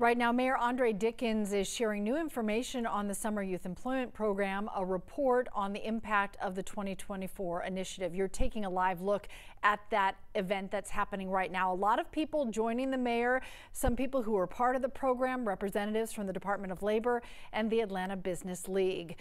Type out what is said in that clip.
Right now, Mayor Andre Dickens is sharing new information on the Summer Youth Employment Program, a report on the impact of the 2024 initiative. You're taking a live look at that event that's happening right now. A lot of people joining the mayor, some people who are part of the program, representatives from the Department of Labor and the Atlanta Business League.